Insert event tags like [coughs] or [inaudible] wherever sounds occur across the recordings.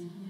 Mm-hmm.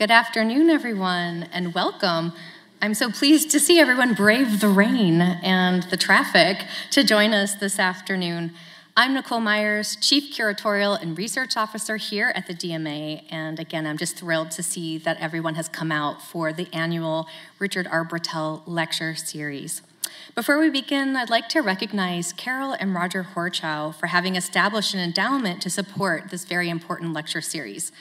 Good afternoon, everyone, and welcome. I'm so pleased to see everyone brave the rain and the traffic to join us this afternoon. I'm Nicole Myers, Chief Curatorial and Research Officer here at the DMA, and again, I'm just thrilled to see that everyone has come out for the annual Richard R. Brettell Lecture Series. Before we begin, I'd like to recognize Carol and Roger Horchow for having established an endowment to support this very important lecture series.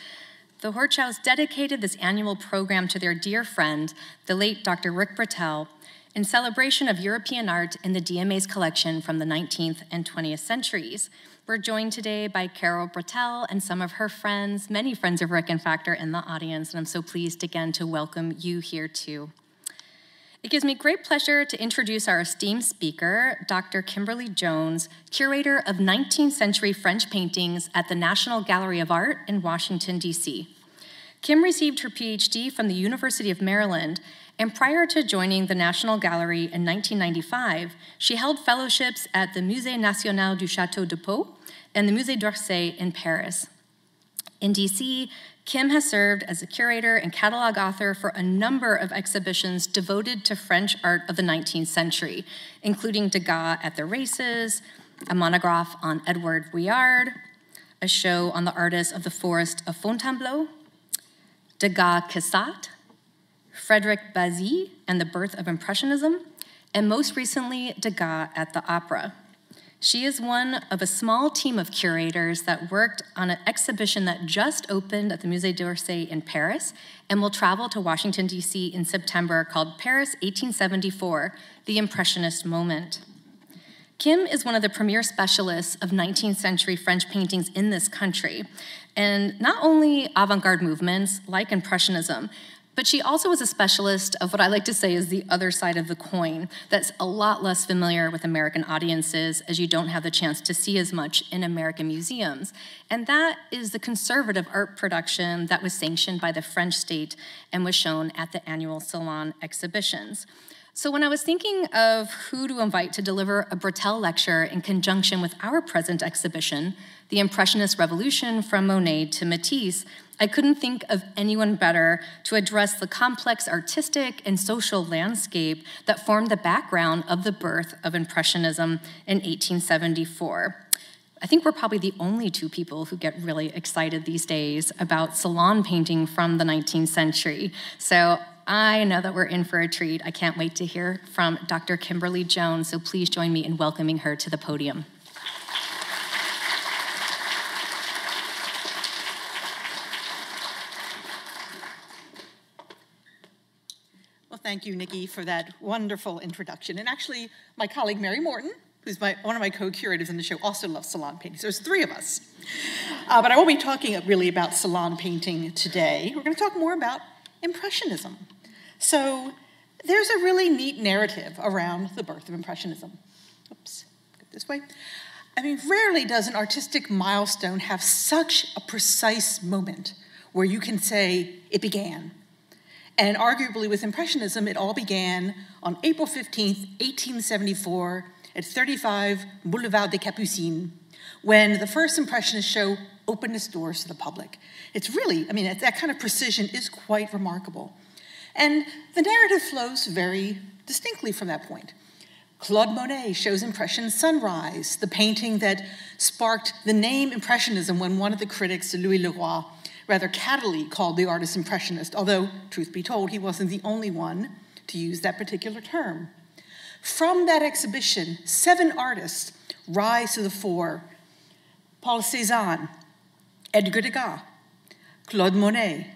The Horchows dedicated this annual program to their dear friend, the late Dr. Rick Brettell, in celebration of European art in the DMA's collection from the 19th and 20th centuries. We're joined today by Carol Brettell and some of her friends, many friends of Rick, in fact, are in the audience, and I'm so pleased again to welcome you here too. It gives me great pleasure to introduce our esteemed speaker, Dr. Kimberly Jones, curator of 19th century French paintings at the National Gallery of Art in Washington, D.C. Kim received her PhD from the University of Maryland, and prior to joining the National Gallery in 1995, she held fellowships at the Musée National du Château de Pau and the Musée d'Orsay in Paris. In DC, Kim has served as a curator and catalog author for a number of exhibitions devoted to French art of the 19th century, including Degas at the Races, a monograph on Edouard Vuillard, a show on the artists of the forest of Fontainebleau, Degas Cassatt, Frederic Bazille and the Birth of Impressionism, and most recently, Degas at the Opera. She is one of a small team of curators that worked on an exhibition that just opened at the Musée d'Orsay in Paris and will travel to Washington, D.C. in September called Paris 1874 The Impressionist Moment. Kim is one of the premier specialists of 19th century French paintings in this country, and not only avant garde movements like Impressionism, but she also was a specialist of what I like to say is the other side of the coin, that's a lot less familiar with American audiences as you don't have the chance to see as much in American museums. And that is the conservative art production that was sanctioned by the French state and was shown at the annual Salon exhibitions. So when I was thinking of who to invite to deliver a Brettell lecture in conjunction with our present exhibition, The Impressionist Revolution from Monet to Matisse, I couldn't think of anyone better to address the complex artistic and social landscape that formed the background of the birth of Impressionism in 1874. I think we're probably the only two people who get really excited these days about salon painting from the 19th century. So I know that we're in for a treat. I can't wait to hear from Dr. Kimberly Jones, so please join me in welcoming her to the podium. Thank you, Nikki, for that wonderful introduction. And actually, my colleague Mary Morton, who's my, one of my co-curators in the show, also loves salon painting. So there's three of us. Uh, but I won't be talking really about salon painting today. We're going to talk more about Impressionism. So there's a really neat narrative around the birth of Impressionism. Oops, this way. I mean, rarely does an artistic milestone have such a precise moment where you can say it began and arguably with Impressionism, it all began on April 15, 1874, at 35 Boulevard des Capucines, when the first Impressionist show opened its doors to the public. It's really, I mean, that kind of precision is quite remarkable. And the narrative flows very distinctly from that point. Claude Monet shows Impression Sunrise, the painting that sparked the name Impressionism when one of the critics, Louis Leroy, rather cattily called the artist impressionist, although, truth be told, he wasn't the only one to use that particular term. From that exhibition, seven artists rise to the fore Paul Cézanne, Edgar Degas, Claude Monet,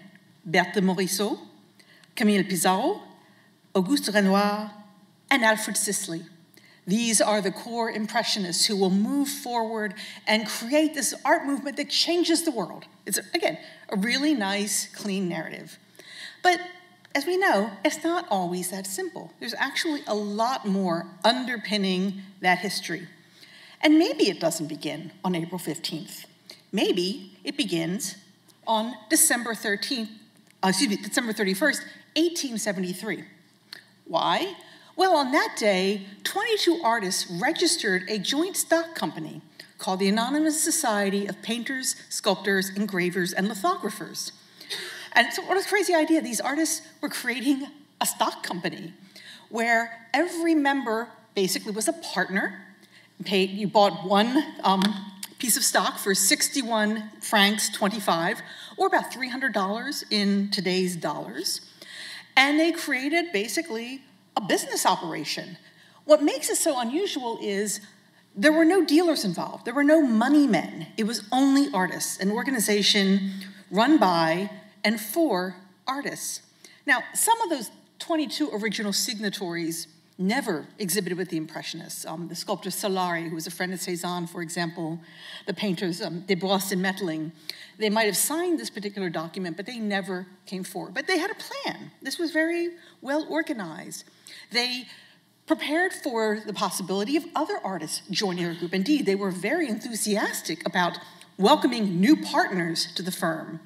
Berthe Morisot, Camille Pissarro, Auguste Renoir, and Alfred Sisley. These are the core impressionists who will move forward and create this art movement that changes the world. It's, again, a really nice, clean narrative. But as we know, it's not always that simple. There's actually a lot more underpinning that history. And maybe it doesn't begin on April 15th. Maybe it begins on December 13th, uh, excuse me, December 31st, 1873. Why? Well, on that day, 22 artists registered a joint stock company called the Anonymous Society of Painters, Sculptors, Engravers, and Lithographers. And so what a crazy idea. These artists were creating a stock company where every member basically was a partner. You bought one um, piece of stock for 61 francs 25, or about $300 in today's dollars. And they created basically a business operation. What makes it so unusual is there were no dealers involved, there were no money men. It was only artists, an organization run by and for artists. Now, some of those 22 original signatories never exhibited with the Impressionists. Um, the sculptor Solari, who was a friend of Cézanne, for example, the painters um, Desbrosses and Mettling, they might have signed this particular document, but they never came forward. But they had a plan. This was very well organized. They prepared for the possibility of other artists joining their group. Indeed, they were very enthusiastic about welcoming new partners to the firm.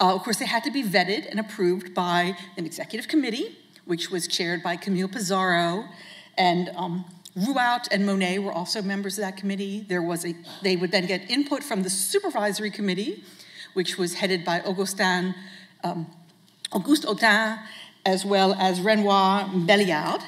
Uh, of course, they had to be vetted and approved by an executive committee, which was chaired by Camille Pissarro, and um, Rouart and Monet were also members of that committee. There was a, they would then get input from the supervisory committee, which was headed by Augustin, um, Auguste Ottin, as well as Renoir Béliard.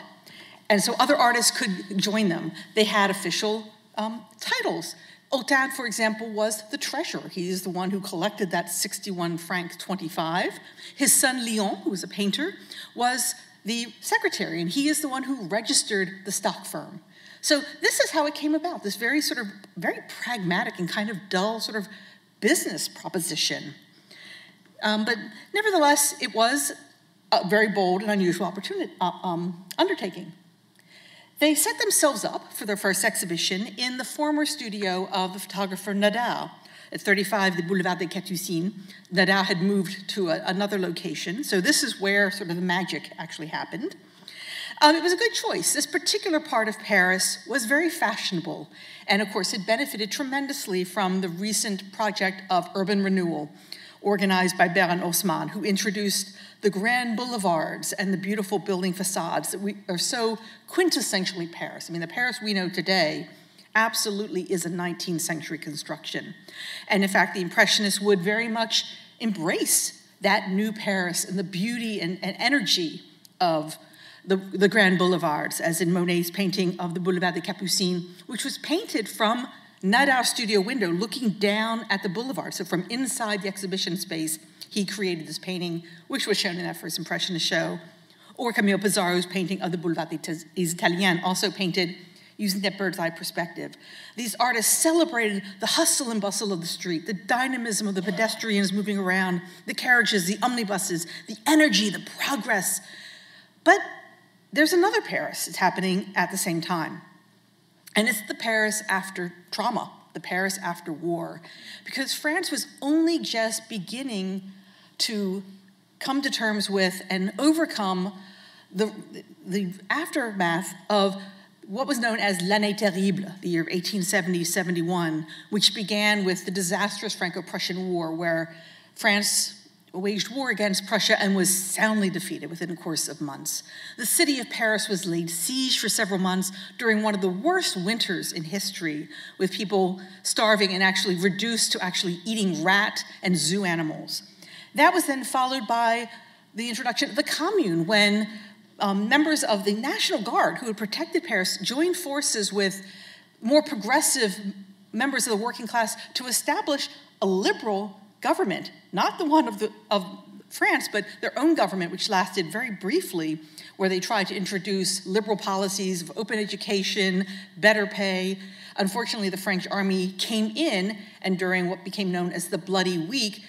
And so other artists could join them. They had official um, titles. Ottin, for example, was the treasurer. He is the one who collected that 61 franc 25. His son Leon, who was a painter, was the secretary, and he is the one who registered the stock firm. So this is how it came about, this very sort of, very pragmatic and kind of dull sort of business proposition. Um, but nevertheless, it was a very bold and unusual opportunity, uh, um, undertaking. They set themselves up for their first exhibition in the former studio of the photographer Nadar at 35 the Boulevard des Capucines. Nadar had moved to a, another location, so this is where sort of the magic actually happened. Um, it was a good choice. This particular part of Paris was very fashionable, and of course, it benefited tremendously from the recent project of urban renewal organized by Baron Haussmann, who introduced the grand boulevards and the beautiful building facades that we are so quintessentially Paris. I mean, the Paris we know today absolutely is a 19th century construction. And in fact, the Impressionists would very much embrace that new Paris and the beauty and, and energy of the, the grand boulevards, as in Monet's painting of the Boulevard des Capucines, which was painted from Nadar's studio window looking down at the boulevard. So from inside the exhibition space, he created this painting, which was shown in that first Impressionist show. Or Camille Pissarro's painting of the Boulevard des Italiens, also painted using that bird's eye perspective. These artists celebrated the hustle and bustle of the street, the dynamism of the pedestrians moving around, the carriages, the omnibuses, the energy, the progress. But there's another Paris that's happening at the same time. And it's the Paris after trauma, the Paris after war, because France was only just beginning to come to terms with and overcome the, the aftermath of what was known as l'année terrible, the year of 1870-71, which began with the disastrous Franco-Prussian War, where France waged war against Prussia and was soundly defeated within a course of months. The city of Paris was laid siege for several months during one of the worst winters in history, with people starving and actually reduced to actually eating rat and zoo animals. That was then followed by the introduction of the Commune, when um, members of the National Guard who had protected Paris joined forces with more progressive members of the working class to establish a liberal government, not the one of, the, of France, but their own government, which lasted very briefly, where they tried to introduce liberal policies of open education, better pay. Unfortunately, the French army came in, and during what became known as the Bloody Week,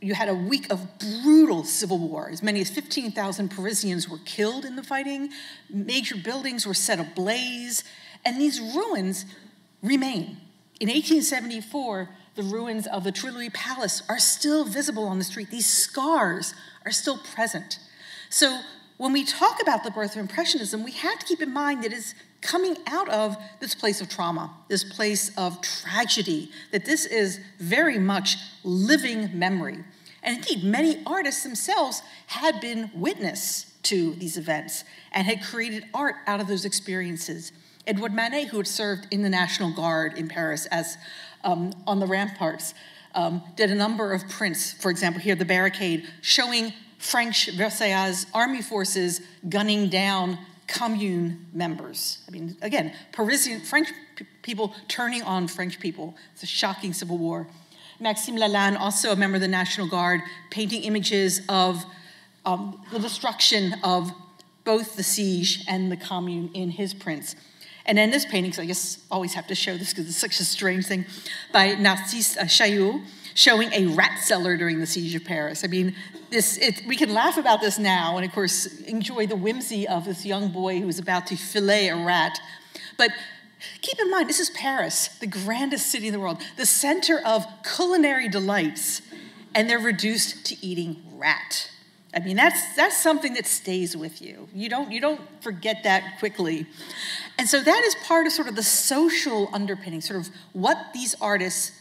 you had a week of brutal civil war. As many as 15,000 Parisians were killed in the fighting, major buildings were set ablaze, and these ruins remain. In 1874, the ruins of the Tuileries Palace are still visible on the street. These scars are still present. So when we talk about the birth of Impressionism, we have to keep in mind that it's coming out of this place of trauma, this place of tragedy, that this is very much living memory. And indeed, many artists themselves had been witness to these events and had created art out of those experiences. Edouard Manet, who had served in the National Guard in Paris as um, on the ramparts, um, did a number of prints, for example, here, the barricade, showing French Versailles army forces gunning down commune members. I mean, again, Parisian French people turning on French people. It's a shocking civil war. Maxime Lalanne, also a member of the National Guard, painting images of um, the destruction of both the siege and the commune in his prints. And then this painting, I guess always have to show this because it's such a strange thing, by Narcisse uh, Chaillou, showing a rat cellar during the siege of Paris. I mean, this it, we can laugh about this now, and of course enjoy the whimsy of this young boy who is about to fillet a rat. But keep in mind, this is Paris, the grandest city in the world, the center of culinary delights, and they're reduced to eating rat. I mean, that's, that's something that stays with you. You don't, you don't forget that quickly. And so that is part of sort of the social underpinning, sort of what these artists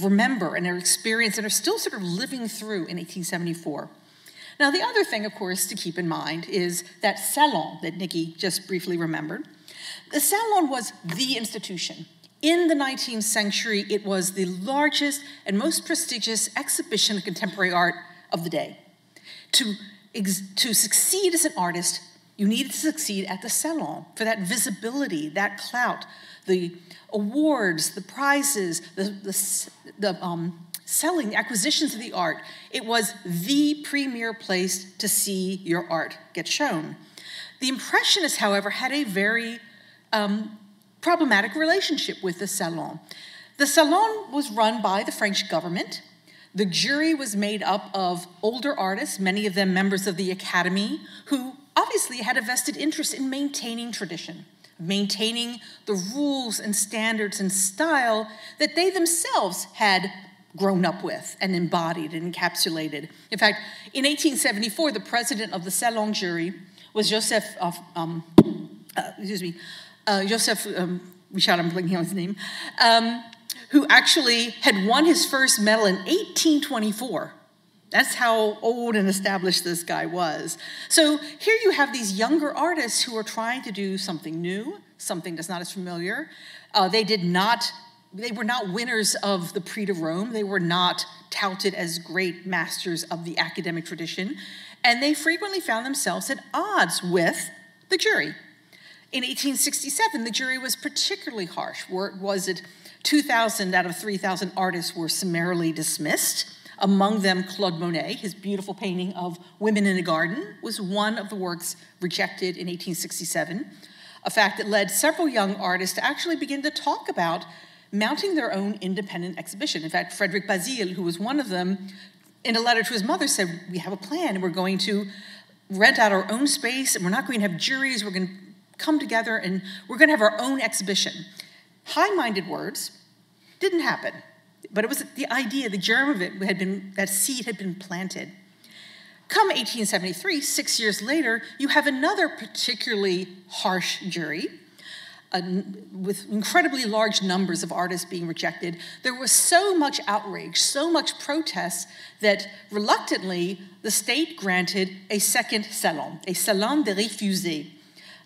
remember and their experience and are still sort of living through in 1874. Now, the other thing, of course, to keep in mind is that salon that Nikki just briefly remembered. The salon was the institution. In the 19th century, it was the largest and most prestigious exhibition of contemporary art of the day. To, to succeed as an artist, you needed to succeed at the salon for that visibility, that clout, the awards, the prizes, the, the, the um, selling, the acquisitions of the art. It was the premier place to see your art get shown. The Impressionists, however, had a very um, problematic relationship with the Salon. The Salon was run by the French government. The jury was made up of older artists, many of them members of the Academy, who obviously had a vested interest in maintaining tradition, maintaining the rules and standards and style that they themselves had grown up with and embodied and encapsulated. In fact, in 1874, the president of the Salon jury was Joseph, uh, um, uh, excuse me, uh, Joseph, um, Richard, I'm blanking on his name, um, who actually had won his first medal in 1824. That's how old and established this guy was. So here you have these younger artists who are trying to do something new, something that's not as familiar. Uh, they did not, they were not winners of the Prix de Rome. They were not touted as great masters of the academic tradition. And they frequently found themselves at odds with the jury. In 1867, the jury was particularly harsh. Was it 2,000 out of 3,000 artists were summarily dismissed? Among them, Claude Monet, his beautiful painting of Women in a Garden, was one of the works rejected in 1867, a fact that led several young artists to actually begin to talk about mounting their own independent exhibition. In fact, Frédéric Bazille, who was one of them, in a letter to his mother said, We have a plan, and we're going to rent out our own space, and we're not going to have juries, we're going to come together and we're going to have our own exhibition. High minded words didn't happen, but it was the idea, the germ of it had been, that seed had been planted. Come 1873, six years later, you have another particularly harsh jury. Uh, with incredibly large numbers of artists being rejected, there was so much outrage, so much protest that reluctantly the state granted a second salon, a salon de refusés,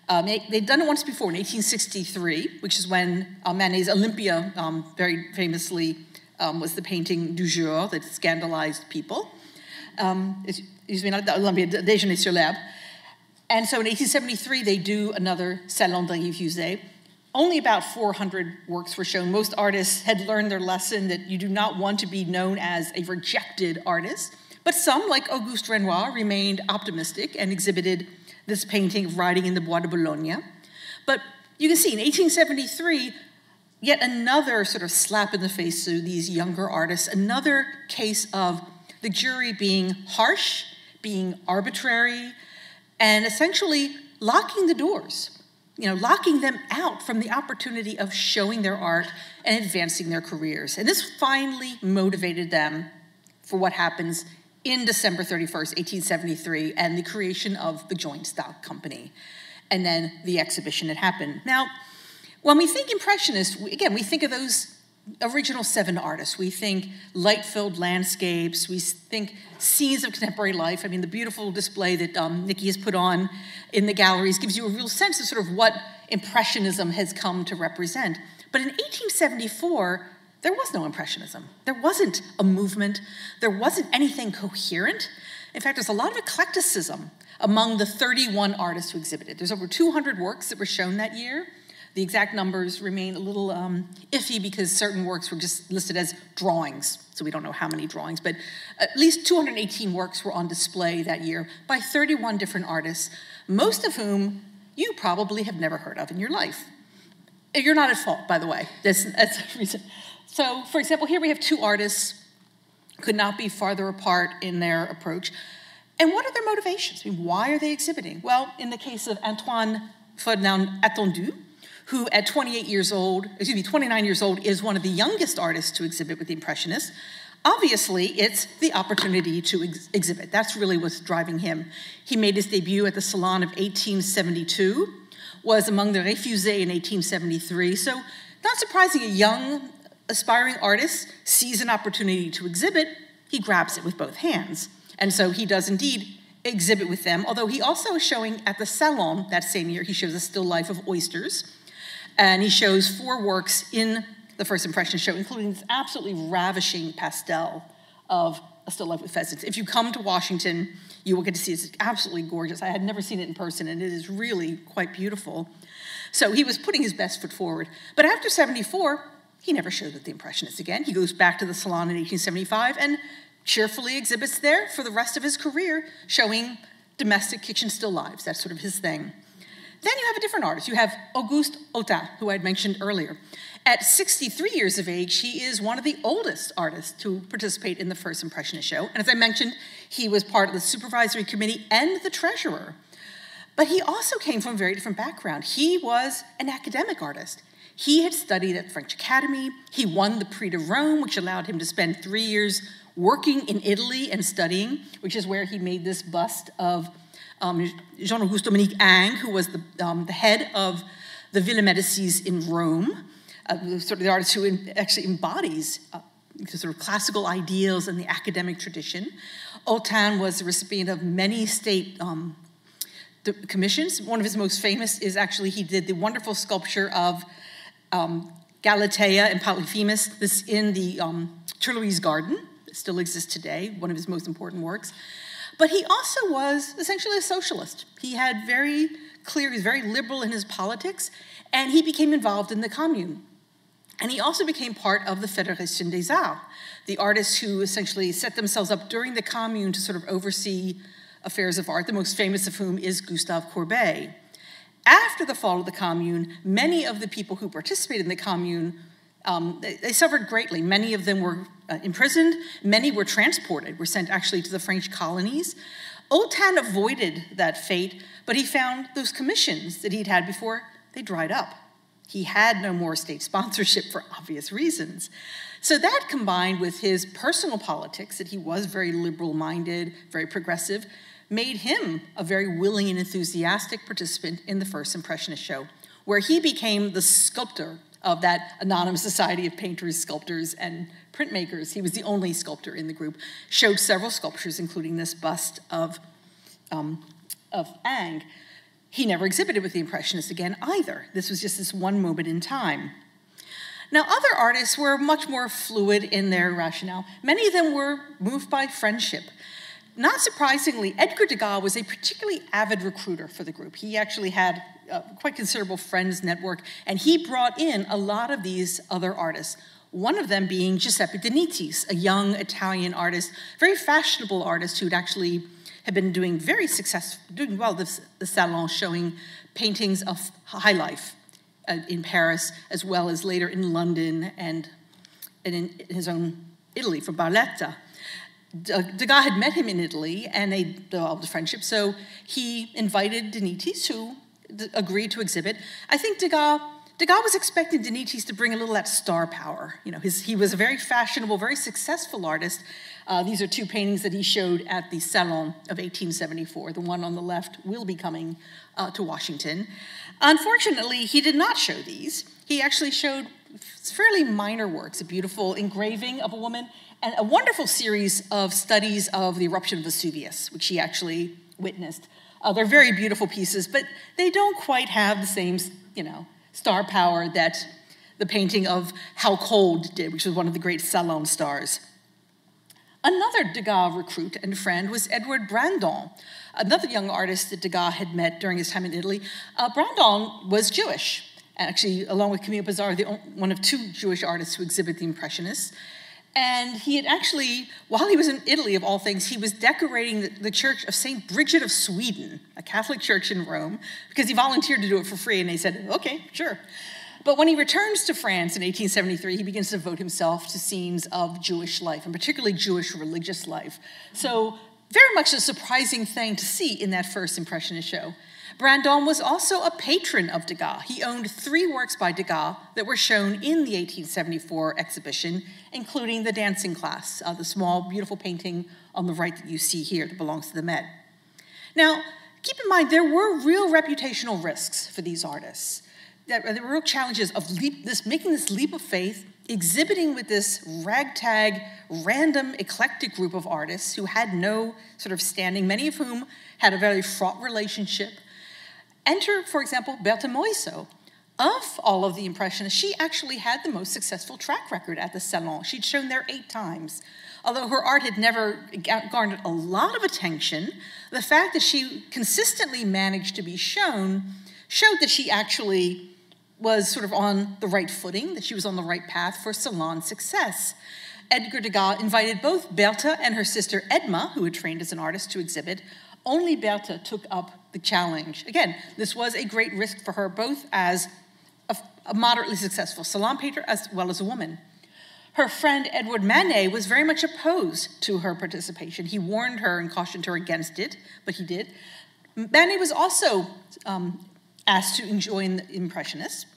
um, they'd done it once before in 1863, which is when uh, Manet's Olympia um, very famously um, was the painting du jour that scandalized people. Um, excuse me, not the Olympia, Déjeuner sur l'herbe. And so in 1873, they do another Salon de Refusé. Only about 400 works were shown. Most artists had learned their lesson that you do not want to be known as a rejected artist. But some, like Auguste Renoir, remained optimistic and exhibited this painting of riding in the Bois de Boulogne. But you can see in 1873, yet another sort of slap in the face to these younger artists, another case of the jury being harsh, being arbitrary, and essentially locking the doors, you know, locking them out from the opportunity of showing their art and advancing their careers. And this finally motivated them for what happens in December 31st, 1873, and the creation of the Joint Stock Company. And then the exhibition had happened. Now, when we think Impressionist, again, we think of those original seven artists. We think light filled landscapes, we think scenes of contemporary life. I mean, the beautiful display that um, Nikki has put on in the galleries gives you a real sense of sort of what Impressionism has come to represent. But in 1874, there was no Impressionism. There wasn't a movement. There wasn't anything coherent. In fact, there's a lot of eclecticism among the 31 artists who exhibited. There's over 200 works that were shown that year. The exact numbers remain a little um, iffy because certain works were just listed as drawings, so we don't know how many drawings, but at least 218 works were on display that year by 31 different artists, most of whom you probably have never heard of in your life. You're not at fault, by the way. That's, that's the reason. So, for example, here we have two artists could not be farther apart in their approach. And what are their motivations? I mean, why are they exhibiting? Well, in the case of Antoine Ferdinand Attendu, who at 28 years old, excuse me, 29 years old, is one of the youngest artists to exhibit with the Impressionists, obviously it's the opportunity to ex exhibit. That's really what's driving him. He made his debut at the Salon of 1872, was among the refusés in 1873, so not surprising, a young aspiring artist sees an opportunity to exhibit, he grabs it with both hands. And so he does indeed exhibit with them, although he also is showing at the Salon that same year, he shows a still life of oysters. And he shows four works in the first impression show, including this absolutely ravishing pastel of a still life with pheasants. If you come to Washington, you will get to see it. It's absolutely gorgeous. I had never seen it in person, and it is really quite beautiful. So he was putting his best foot forward. But after 74, he never showed at the Impressionists again. He goes back to the salon in 1875 and cheerfully exhibits there for the rest of his career, showing domestic kitchen still lives. That's sort of his thing. Then you have a different artist. You have Auguste Ottin, who I had mentioned earlier. At 63 years of age, he is one of the oldest artists to participate in the first Impressionist show. And as I mentioned, he was part of the supervisory committee and the treasurer. But he also came from a very different background. He was an academic artist. He had studied at the French Academy. He won the Prix de Rome, which allowed him to spend three years working in Italy and studying, which is where he made this bust of um, Jean Auguste Dominique Ingres, who was the, um, the head of the Villa Medicis in Rome, uh, sort of the artist who in, actually embodies uh, sort of classical ideals and the academic tradition. Ottin was the recipient of many state um, commissions. One of his most famous is actually he did the wonderful sculpture of um, Galatea and Polyphemus, this in the um, Tuileries Garden, still exists today, one of his most important works. But he also was essentially a socialist. He had very clear, he was very liberal in his politics, and he became involved in the Commune. And he also became part of the Fédération des Arts, the artists who essentially set themselves up during the Commune to sort of oversee affairs of art, the most famous of whom is Gustave Courbet. After the fall of the Commune, many of the people who participated in the Commune, um, they, they, suffered greatly. Many of them were uh, imprisoned, many were transported, were sent actually to the French colonies. Ottin avoided that fate, but he found those commissions that he'd had before, they dried up. He had no more state [laughs] sponsorship for obvious reasons. So that combined with his personal politics, that he was very liberal minded, very progressive, made him a very willing and enthusiastic participant in the first Impressionist show, where he became the sculptor of that anonymous society of painters, sculptors, and printmakers. He was the only sculptor in the group, showed several sculptures, including this bust of, um, of Ingres. He never exhibited with the Impressionists again either. This was just this one moment in time. Now, other artists were much more fluid in their rationale. Many of them were moved by friendship. Not surprisingly, Edgar Degas was a particularly avid recruiter for the group. He actually had a quite considerable friends network, and he brought in a lot of these other artists. One of them being Giuseppe De Nittis, a young Italian artist, very fashionable artist who'd actually had been doing very successful, doing well this, the salon, showing paintings of high life uh, in Paris, as well as later in London and in his own Italy for Barletta. Degas had met him in Italy and they developed a friendship, so he invited De Nittis, who agreed to exhibit. I think Degas, Degas was expecting De Nittis to bring a little that star power. You know, his, he was a very fashionable, very successful artist. Uh, these are two paintings that he showed at the Salon of 1874. The one on the left will be coming uh, to Washington. Unfortunately, he did not show these. He actually showed fairly minor works, a beautiful engraving of a woman and a wonderful series of studies of the eruption of Vesuvius, which he actually witnessed. Uh, they're very beautiful pieces, but they don't quite have the same, you know, star power that the painting of How Cold did, which was one of the great Salon stars. Another Degas recruit and friend was Edouard Brandon, another young artist that Degas had met during his time in Italy. Uh, Brandon was Jewish, actually, along with Camille Pissarro, the, one of two Jewish artists who exhibit the Impressionists. And he had actually, while he was in Italy, of all things, he was decorating the, the, church of St. Bridget of Sweden, a Catholic church in Rome, because he volunteered to do it for free, and they said, okay, sure. But when he returns to France in 1873, he begins to devote himself to scenes of Jewish life, and particularly Jewish religious life. So, very much a surprising thing to see in that first Impressionist show. Brandon was also a patron of Degas. He owned three works by Degas that were shown in the 1874 exhibition, including the dancing class, uh, the small, beautiful painting on the right that you see here that belongs to the Met. Now, keep in mind, there were real reputational risks for these artists. There were real challenges of leap, this, making this leap of faith, exhibiting with this ragtag, random, eclectic group of artists who had no sort of standing, many of whom had a very fraught relationship Enter, for example, Berthe Morisot. Of all of the Impressionists, she actually had the most successful track record at the Salon. She'd shown there eight times. Although her art had never garnered a lot of attention, the fact that she consistently managed to be shown showed that she actually was sort of on the right footing, that she was on the right path for salon success. Edgar Degas invited both Berthe and her sister Edma, who had trained as an artist, to exhibit. Only Berthe took up the challenge. Again, this was a great risk for her, both as a, a moderately successful salon painter as well as a woman. Her friend Edouard Manet was very much opposed to her participation. He warned her and cautioned her against it, but he did. Manet was also um, asked to join the Impressionists,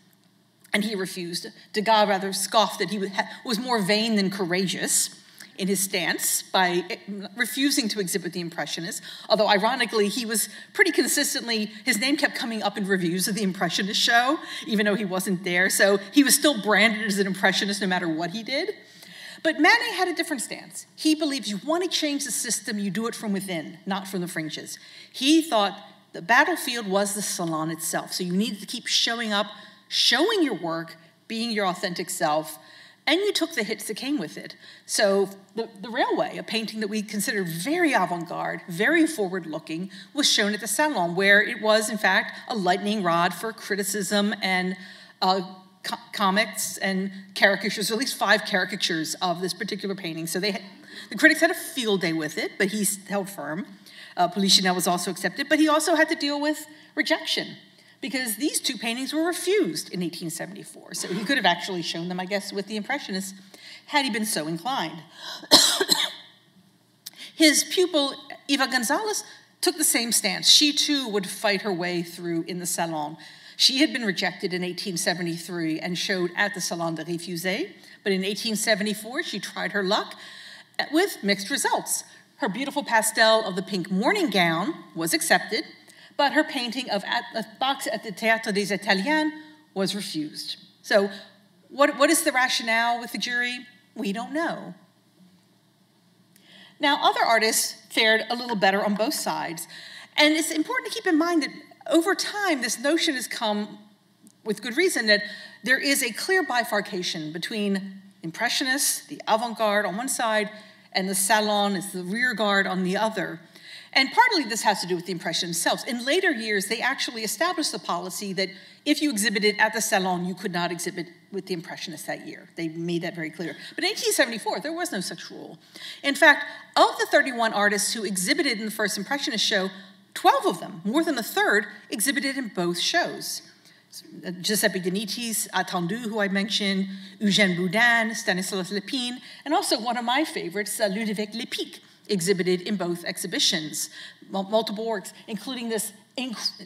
and he refused. Degas rather scoffed that he was more vain than courageous in his stance by eh, refusing to exhibit the Impressionists, although ironically, he was pretty consistently, his name kept coming up in reviews of the Impressionist show, even though he wasn't there, so he was still branded as an Impressionist no matter what he did. But Manet had a different stance. He believes you want to change the system, you do it from within, not from the fringes. He thought the battlefield was the salon itself, so you needed to keep showing up, showing your work, being your authentic self, and you took the hits that came with it. So the, the railway, a painting that we considered very avant-garde, very forward-looking, was shown at the Salon, where it was, in fact, a lightning rod for criticism and uh, co comics and caricatures, or at least five caricatures of this particular painting. So they had, the critics had a field day with it, but he held firm. Uh, Polichinelle was also accepted, but he also had to deal with rejection because these two paintings were refused in 1874. So he could have actually shown them, I guess, with the Impressionists had he been so inclined. [coughs] His pupil, Eva Gonzalez, took the same stance. She too would fight her way through in the Salon. She had been rejected in 1873 and showed at the Salon de Refusé, but in 1874 she tried her luck with mixed results. Her beautiful pastel of the pink morning gown was accepted, but her painting of a box at the Théâtre des Italiens was refused. So, what, what is the rationale with the jury? We don't know. Now, other artists fared a little better on both sides. And it's important to keep in mind that over time, this notion has come with good reason that there is a clear bifurcation between Impressionists, the avant garde on one side, and the Salon is the rear guard on the other. And partly this has to do with the impression themselves. In later years, they actually established the policy that if you exhibited at the Salon, you could not exhibit with the Impressionists that year. They made that very clear. But in 1874, there was no such rule. In fact, of the 31 artists who exhibited in the first Impressionist show, 12 of them, more than a third, exhibited in both shows. Giuseppe De Nittis, Attendu, who I mentioned, Eugène Boudin, Stanislas Lépine, and also one of my favorites, uh, Ludovic Lepic, exhibited in both exhibitions, multiple works, including this,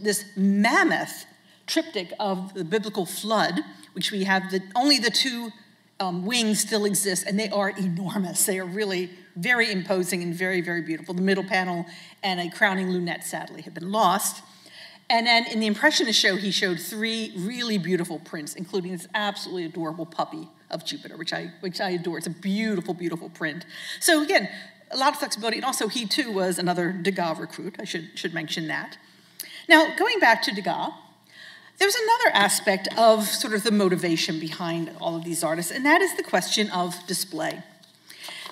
this mammoth triptych of the biblical flood, which we have the, only the two um, wings still exist, and they are enormous. They are really very imposing and very, very beautiful. The middle panel and a crowning lunette, sadly, have been lost. And then in the Impressionist show, he showed three really beautiful prints, including this absolutely adorable puppy of Jupiter, which I, which I adore. It's a beautiful, beautiful print. So again, a lot of flexibility, and also he too was another Degas recruit. I should, should mention that. Now, going back to Degas, There's another aspect of sort of the motivation behind all of these artists, and that is the question of display.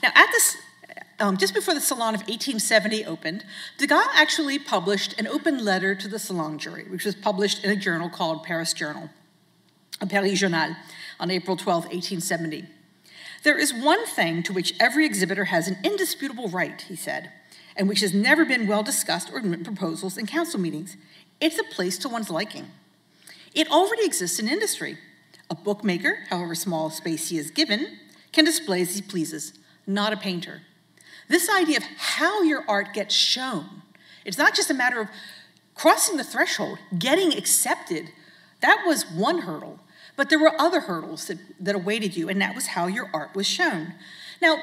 Now, at this, um, just before the Salon of 1870 opened, Degas actually published an open letter to the Salon jury, which was published in a journal called Paris Journal, a Paris Journal, on April 12, 1870. There is one thing to which every exhibitor has an indisputable right, he said, and which has never been well discussed or in proposals in council meetings. It's a place to one's liking. It already exists in industry. A bookmaker, however small space he is given, can display as he pleases, not a painter. This idea of how your art gets shown, it's not just a matter of crossing the threshold, getting accepted. That was one hurdle. But there were other hurdles that, that awaited you, and that was how your art was shown. Now,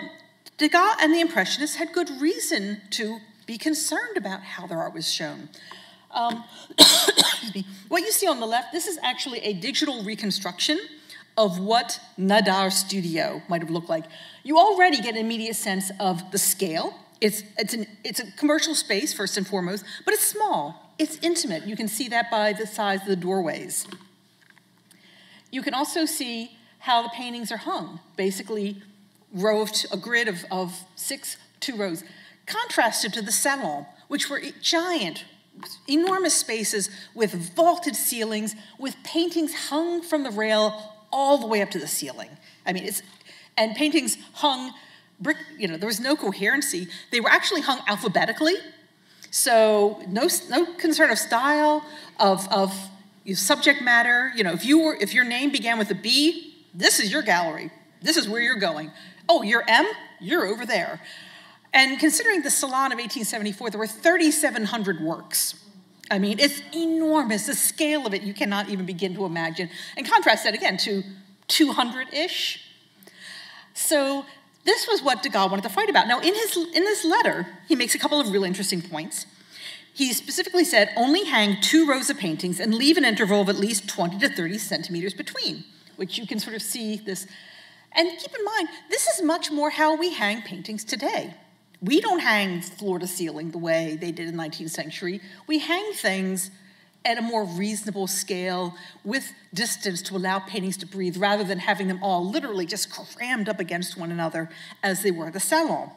Degas and the Impressionists had good reason to be concerned about how their art was shown. Um, [coughs] what you see on the left, this is actually a digital reconstruction of what Nadar Studio might have looked like. You already get an immediate sense of the scale. It's, it's, an, it's a commercial space, first and foremost, but it's small. It's intimate. You can see that by the size of the doorways. You can also see how the paintings are hung, basically row of a grid of, of six, two rows, contrasted to the salon, which were giant, enormous spaces with vaulted ceilings, with paintings hung from the rail all the way up to the ceiling. I mean, it's, and paintings hung, brick, you know, there was no coherency. They were actually hung alphabetically, so no, no concern of style, of, of subject matter. You know, if you were, if your name began with a B, this is your gallery. This is where you're going. Oh, you're M, you're over there. And considering the Salon of 1874, there were 3,700 works. I mean, it's enormous. The scale of it, you cannot even begin to imagine. And contrast that again to 200 ish. So, this was what Degas wanted to fight about. Now, in his, in this letter, he makes a couple of really interesting points. He specifically said only hang two rows of paintings and leave an interval of at least 20 to 30 centimeters between, which you can sort of see this. And keep in mind, this is much more how we hang paintings today. We don't hang floor to ceiling the way they did in the 19th century. We hang things at a more reasonable scale with distance to allow paintings to breathe rather than having them all literally just crammed up against one another as they were at the salon.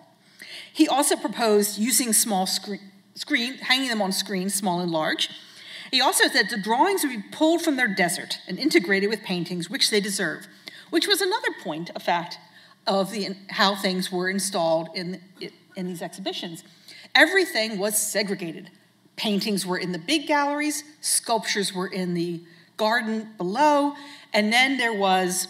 He also proposed using small screen, screen, hanging them on screens, small and large. He also said the drawings would be pulled from their desert and integrated with paintings, which they deserve, which was another point, a fact, of the, how things were installed in, in these exhibitions. Everything was segregated. Paintings were in the big galleries, sculptures were in the garden below, and then there was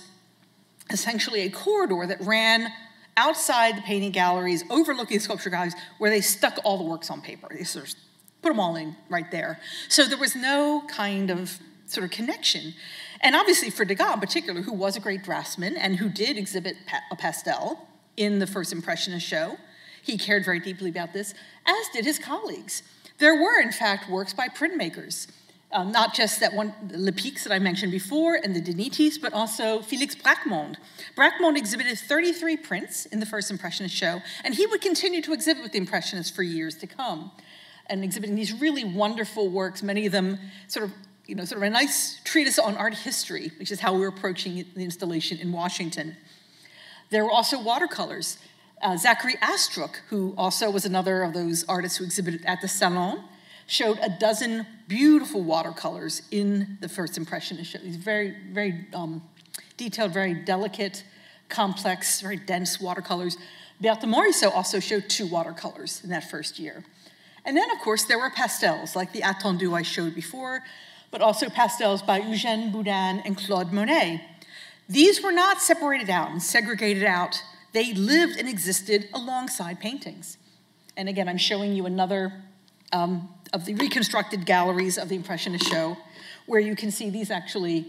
essentially a corridor that ran outside the painting galleries, overlooking the sculpture galleries, where they stuck all the works on paper. They sort of put them all in right there. So there was no kind of sort of connection. And obviously for Degas in particular, who was a great draftsman and who did exhibit a pastel in the first Impressionist show, he cared very deeply about this, as did his colleagues. There were, in fact, works by printmakers um, not just that one, Lepics that I mentioned before and the De Nittis, but also Felix Bracquemond. Bracquemond exhibited 33 prints in the first Impressionist show, and he would continue to exhibit with the Impressionists for years to come, and exhibiting these really wonderful works, many of them sort of, you know, sort of a nice treatise on art history, which is how we're approaching the installation in Washington. There were also watercolors. Uh, Zacharie Astruc, who also was another of those artists who exhibited at the Salon, showed a dozen beautiful watercolors in the first impressionist show. These very, very um, detailed, very delicate, complex, very dense watercolors. Berthe Morisot also showed two watercolors in that first year. And then, of course, there were pastels, like the Attendu I showed before, but also pastels by Eugène Boudin and Claude Monet. These were not separated out and segregated out. They lived and existed alongside paintings. And again, I'm showing you another um, of the reconstructed galleries of the Impressionist show, where you can see these actually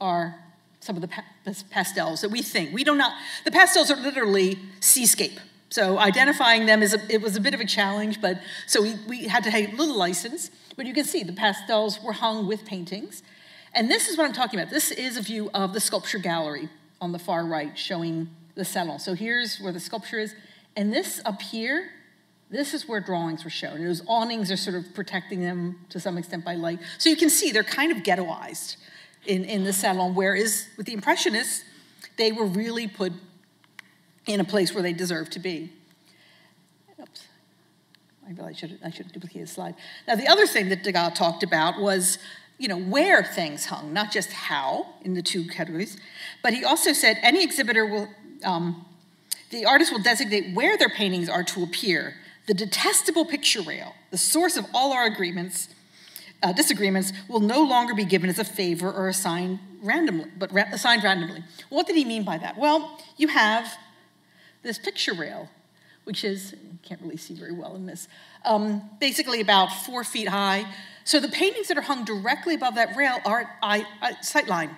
are some of the pa pastels that we think. We do not, the pastels are literally seascape. So identifying them is a, it was a bit of a challenge, but so we, we had to have a little license. But you can see the pastels were hung with paintings. And this is what I'm talking about. This is a view of the sculpture gallery on the far right, showing the salon. So here's where the sculpture is. And this up here This is where drawings were shown. Those awnings are sort of protecting them to some extent by light. So you can see they're kind of ghettoized in, in the salon, whereas with the Impressionists, they were really put in a place where they deserve to be. Oops. I realized I should, I should duplicate the slide. Now, the other thing that Degas talked about was, you know, where things hung, not just how in the two categories, but he also said any exhibitor will, um, the artist will designate where their paintings are to appear. The detestable picture rail, the source of all our agreements, uh, disagreements, will no longer be given as a favor or assigned randomly, but ra assigned randomly. What did he mean by that? Well, you have this picture rail, which is, can't really see very well in this, um, basically about four feet high. So the paintings that are hung directly above that rail are eye, sight line.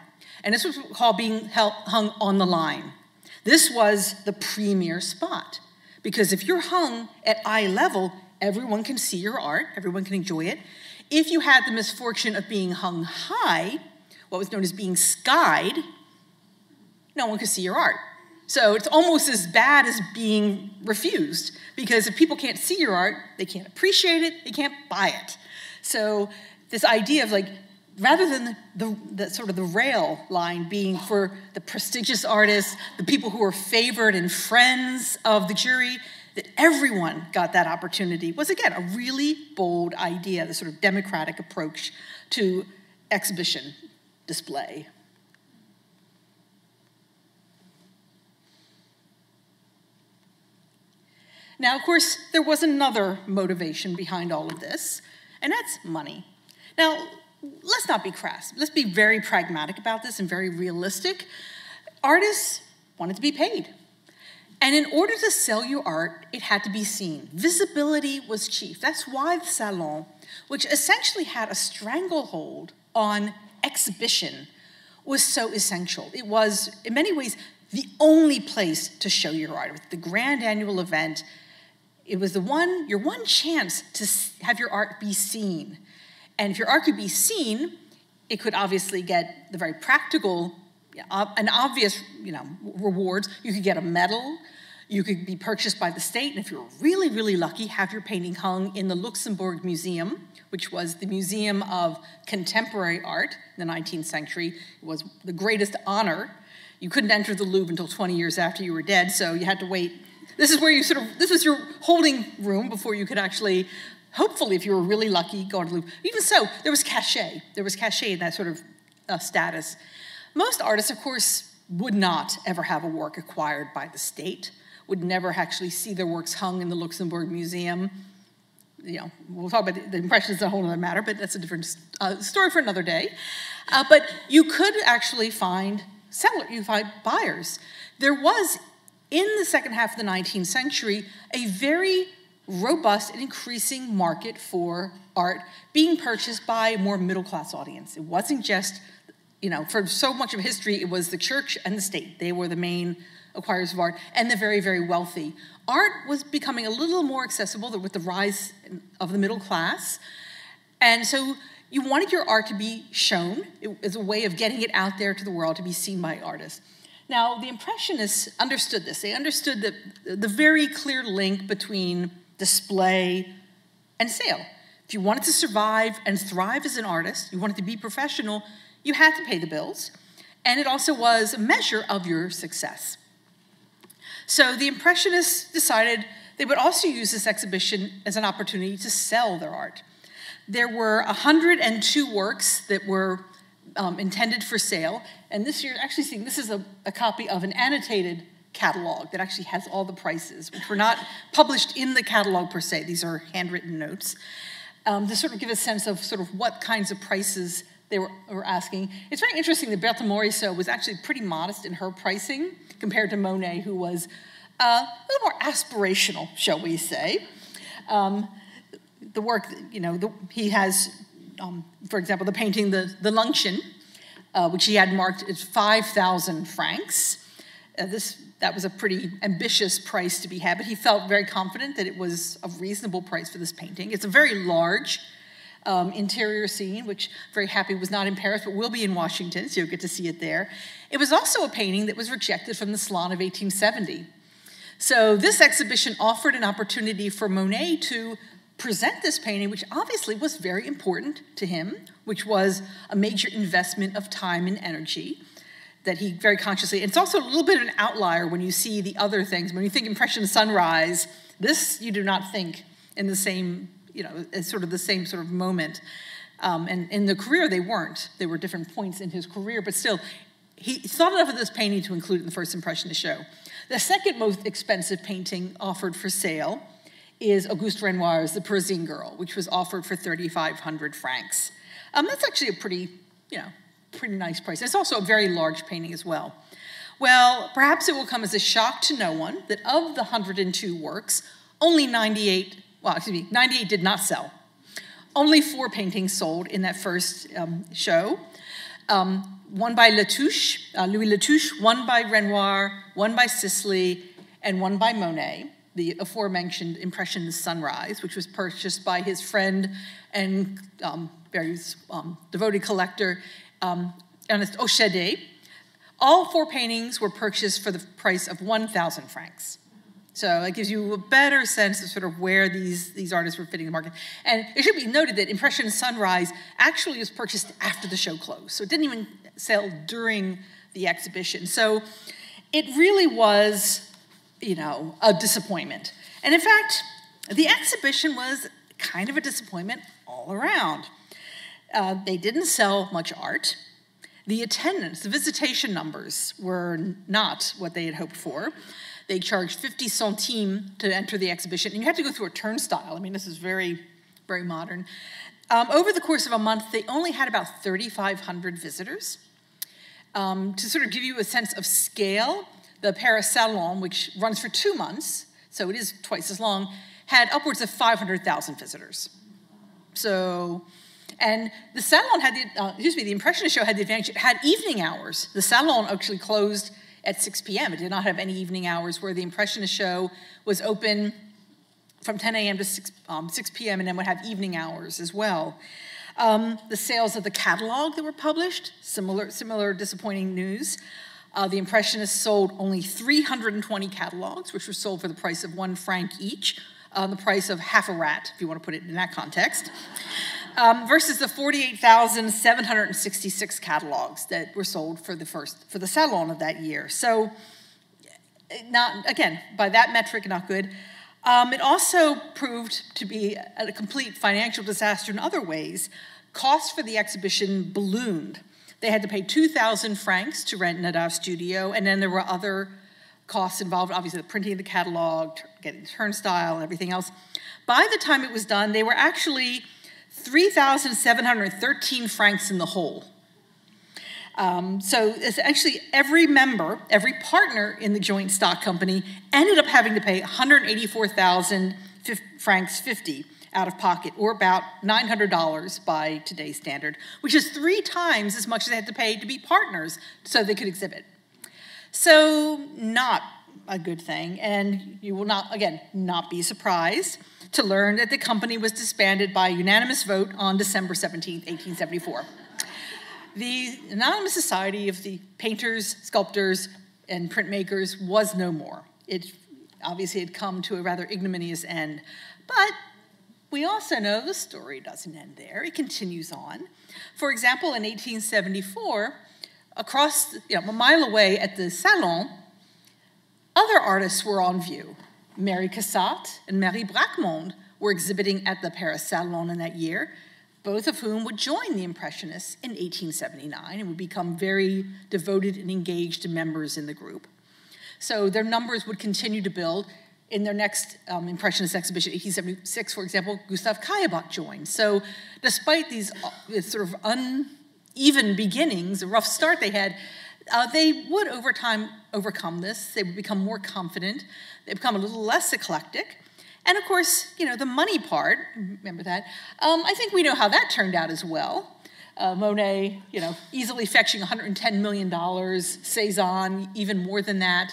And this was called being held, hung on the line. This was the premier spot. Because if you're hung at eye level, everyone can see your art, everyone can enjoy it. If you had the misfortune of being hung high, what was known as being skied, no one could see your art. So it's almost as bad as being refused because if people can't see your art, they can't appreciate it, they can't buy it. So this idea of like, rather than the, the, sort of the rail line being for the prestigious artists, the people who were favored and friends of the jury, that everyone got that opportunity was again a really bold idea, the sort of democratic approach to exhibition display. Now, of course, there was another motivation behind all of this, and that's money. Now, let's not be crass. Let's be very pragmatic about this and very realistic. Artists wanted to be paid. And in order to sell your art, it had to be seen. Visibility was chief. That's why the Salon, which essentially had a stranglehold on exhibition, was so essential. It was, in many ways, the only place to show your art. With The grand annual event it was the one, your one chance to have your art be seen. And if your art could be seen, it could obviously get the very practical and obvious you know, rewards. You could get a medal, you could be purchased by the state, and if you're really, really lucky, have your painting hung in the Luxembourg Museum, which was the museum of contemporary art in the 19th century. It was the greatest honor. You couldn't enter the Louvre until 20 years after you were dead, so you had to wait this is where you sort of, this was your holding room before you could actually, hopefully, if you were really lucky, go to Louvre. Even so, there was cachet. There was cachet in that sort of uh, status. Most artists, of course, would not ever have a work acquired by the state, would never actually see their works hung in the Luxembourg Museum. You know, we'll talk about the, the impressions, a whole other matter, but that's a different uh, story for another day. Uh, but you could actually find seller, you find buyers. There was in the second half of the 19th century a very robust and increasing market for art being purchased by a more middle class audience. It wasn't just, you know, for so much of history, it was the church and the state. They were the main acquirers of art, and the very, very wealthy. Art was becoming a little more accessible with the rise of the middle class. And so you wanted your art to be shown as a way of getting it out there to the world to be seen by artists. Now, the Impressionists understood this. They understood the, the very clear link between display and sale. If you wanted to survive and thrive as an artist, you wanted to be professional, you had to pay the bills. And it also was a measure of your success. So the Impressionists decided they would also use this exhibition as an opportunity to sell their art. There were 102 works that were um, intended for sale. And this you're actually seeing, this is a, a copy of an annotated catalog that actually has all the prices, which were not published in the catalog per se. These are handwritten notes um, to sort of give a sense of sort of what kinds of prices they were, were asking. It's very interesting that Berthe Morisot was actually pretty modest in her pricing compared to Monet, who was uh, a little more aspirational, shall we say. Um, the work, you know, the, he has um, for example, the painting, the, the luncheon, uh, which he had marked as 5,000 francs. Uh, this, that was a pretty ambitious price to be had, but he felt very confident that it was a reasonable price for this painting. It's a very large um, interior scene, which very happy was not in Paris, but will be in Washington, so you'll get to see it there. It was also a painting that was rejected from the Salon of 1870. So this exhibition offered an opportunity for Monet to present this painting, which obviously was very important to him, which was a major investment of time and energy that he very consciously, it's also a little bit of an outlier when you see the other things. When you think Impression Sunrise, this you do not think in the same, you know, as sort of the same sort of moment. Um, and in the career, they weren't. There were different points in his career, but still, he thought enough of this painting to include it in the first Impressionist show. The second most expensive painting offered for sale is Auguste Renoir's The Parisian Girl, which was offered for 3,500 francs. Um, that's actually a pretty, you know, pretty nice price. It's also a very large painting as well. Well, perhaps it will come as a shock to no one that of the 102 works, only 98, well, excuse me, 98 did not sell. Only four paintings sold in that first um, show. Um, one by Latouche, uh, Louis Latouche, one by Renoir, one by Sisley, and one by Monet the aforementioned Impressionist Sunrise, which was purchased by his friend and um, very um, devoted collector, um, Ernest Hoschedé. All four paintings were purchased for the price of 1,000 francs. So it gives you a better sense of sort of where these, these artists were fitting the market. And it should be noted that Impression Sunrise actually was purchased after the show closed. So it didn't even sell during the exhibition. So it really was you know, a disappointment. And in fact, the exhibition was kind of a disappointment all around. Uh, they didn't sell much art. The attendance, the visitation numbers were not what they had hoped for. They charged 50 centimes to enter the exhibition, and you had to go through a turnstile. I mean, this is very, very modern. Um, over the course of a month, they only had about 3,500 visitors. Um, to sort of give you a sense of scale, the Paris Salon, which runs for two months, so it is twice as long, had upwards of 500,000 visitors. So, and the Salon had the, uh, excuse me, the Impressionist show had the advantage, it had evening hours. The Salon actually closed at 6 p.m. It did not have any evening hours where the Impressionist show was open from 10 a.m. to 6, um, 6 p.m. and then would have evening hours as well. Um, the sales of the catalog that were published, similar, similar disappointing news. Uh, the Impressionists sold only 320 catalogs, which were sold for the price of one franc each, uh, the price of half a rat, if you want to put it in that context, um, versus the 48,766 catalogs that were sold for the first for the salon of that year. So, not again by that metric, not good. Um, it also proved to be a complete financial disaster in other ways. Costs for the exhibition ballooned. They had to pay 2,000 francs to rent Nadar Studio, and then there were other costs involved, obviously the printing of the catalog, getting the turnstile, and everything else. By the time it was done, they were actually 3,713 francs in the hole. Um, so it's actually every member, every partner in the joint stock company ended up having to pay 184,000 francs 50 out of pocket, or about $900 by today's standard, which is three times as much as they had to pay to be partners so they could exhibit. So, not a good thing, and you will not, again, not be surprised to learn that the company was disbanded by unanimous vote on December 17, 1874. The Anonymous Society of the Painters, Sculptors, and Printmakers was no more. It obviously had come to a rather ignominious end, but we also know the story doesn't end there, it continues on. For example, in 1874, across, you know, a mile away at the Salon, other artists were on view. Mary Cassatt and Marie Bracquemond were exhibiting at the Paris Salon in that year, both of whom would join the Impressionists in 1879 and would become very devoted and engaged members in the group. So their numbers would continue to build, in their next um, Impressionist exhibition, 1876, for example, Gustave Caillebotte joined. So, despite these uh, sort of uneven beginnings, a rough start they had, uh, they would over time overcome this. They would become more confident. They become a little less eclectic. And of course, you know, the money part, remember that, um, I think we know how that turned out as well. Uh, Monet, you know, easily fetching $110 million, Cezanne, even more than that.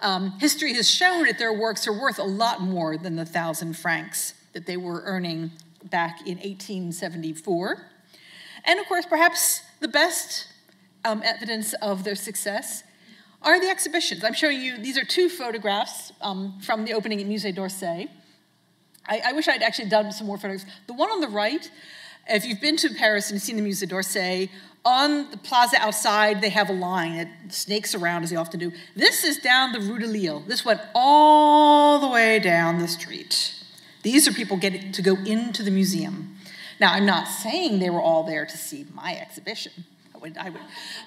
Um, history has shown that their works are worth a lot more than the thousand francs that they were earning back in 1874. And of course, perhaps the best um, evidence of their success are the exhibitions. I'm showing you, these are two photographs um, from the opening at Musée d'Orsay. I, I, wish I'd actually done some more photos. The one on the right, if you've been to Paris and seen the Musée d'Orsay, on the plaza outside, they have a line that snakes around as they often do. This is down the Rue de Lille. This went all the way down the street. These are people getting to go into the museum. Now, I'm not saying they were all there to see my exhibition. Would, I would,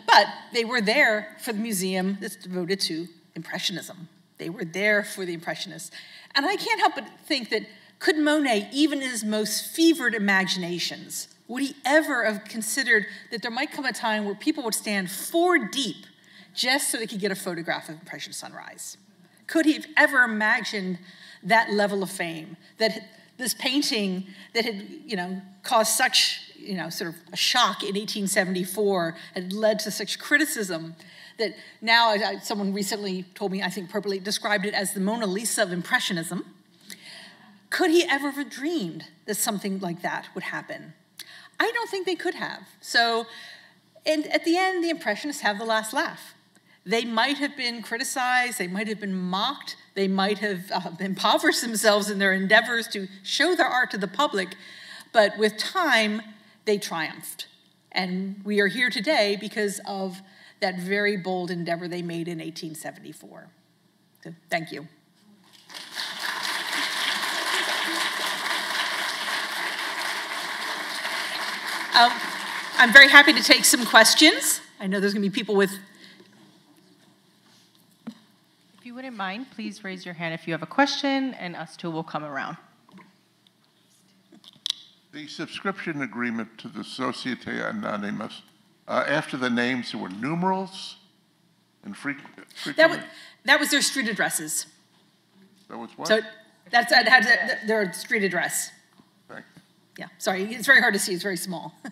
but they were there for the museum that's devoted to Impressionism. They were there for the Impressionists. And I can't help but think that could Monet, even in his most fevered imaginations, would he ever have considered that there might come a time where people would stand four deep just so they could get a photograph of Impression sunrise? Could he have ever imagined that level of fame? That this painting that had, you know, caused such, you know, sort of a shock in 1874 had led to such criticism that now I, someone recently told me, I think appropriately described it as the Mona Lisa of Impressionism. Could he ever have dreamed that something like that would happen? I don't think they could have. So, and at the end, the Impressionists have the last laugh. They might have been criticized, they might have been mocked, they might have uh, impoverished themselves in their endeavors to show their art to the public, but with time, they triumphed. And we are here today because of that very bold endeavor they made in 1874. So, thank you. Um, I'm very happy to take some questions. I know there's going to be people with. If you wouldn't mind, please raise your hand if you have a question, and us two will come around. The subscription agreement to the Société Anonyme, uh, after the names, there were numerals and frequent. That was, that was their street addresses. That was what? So that's that had their street address. Yeah, sorry, it's very hard to see, it's very small. [laughs]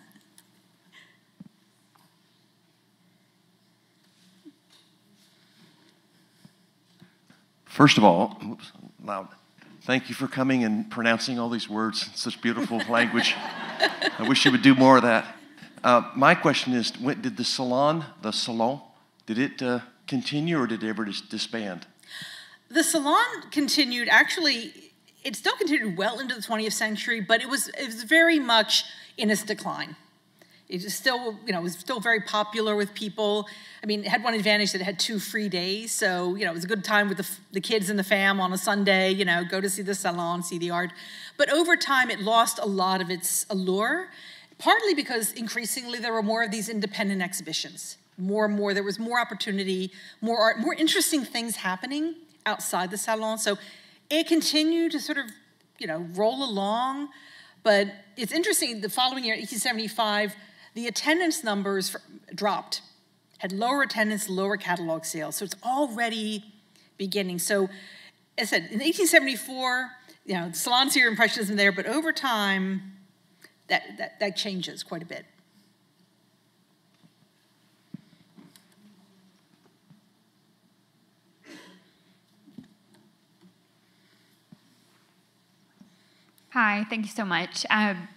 First of all, oops, loud. Thank you for coming and pronouncing all these words in such beautiful language. I wish you would do more of that. Uh, my question is, when, did the salon, the salon, did it uh, continue or did it ever dis- disband? The salon continued actually it still continued well into the 20th century, but it was, it was very much in its decline. It was still, you know, was still very popular with people. I mean, it had one advantage that it had two free days, so you know, it was a good time with the, the kids and the fam on a Sunday. You know, go to see the salon, see the art. But over time, it lost a lot of its allure, partly because increasingly there were more of these independent exhibitions. More and more, there was more opportunity, more art, more interesting things happening outside the salon. So it continued to sort of, you know, roll along. But it's interesting, the following year, 1875, the attendance numbers dropped, had lower attendance, lower catalog sales. So it's already beginning. So, as I said, in 1874, you know, salons here, impressionism there, but over time, that, that, that changes quite a bit. Hi, thank you so much. Um,